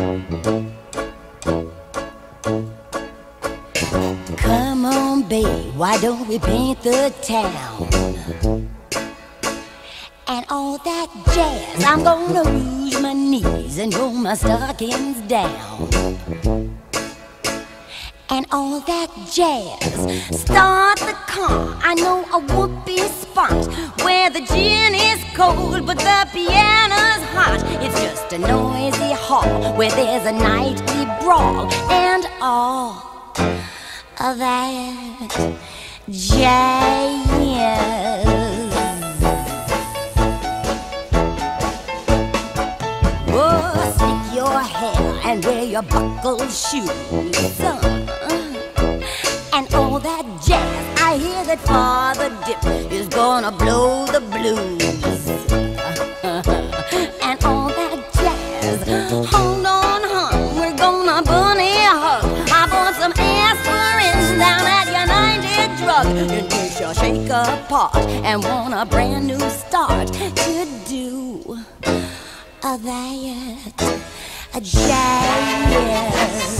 Come on, babe, why don't we paint the town? And all that jazz, I'm gonna lose my knees and roll my stockings down. And all that jazz, start the car. I know a whoopee spot where the gin is cold, but the piano's hot. It's just a noisy hall where there's a nightly brawl and all of that jazz. Oh, your hair and wear your buckled shoes. Gonna the blues. and all that jazz, hold on, hon, we're gonna bunny hug. I bought some aspirin down at United Drug in case you shake apart and want a brand new start to do a that a jazz.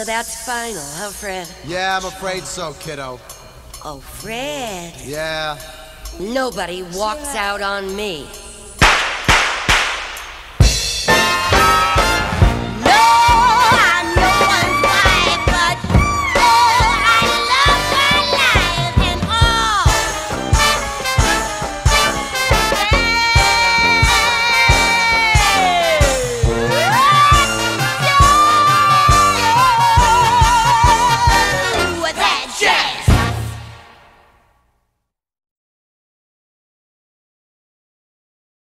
So that's final, huh, Fred? Yeah, I'm afraid so, kiddo. Oh, Fred. Yeah. Nobody walks out on me.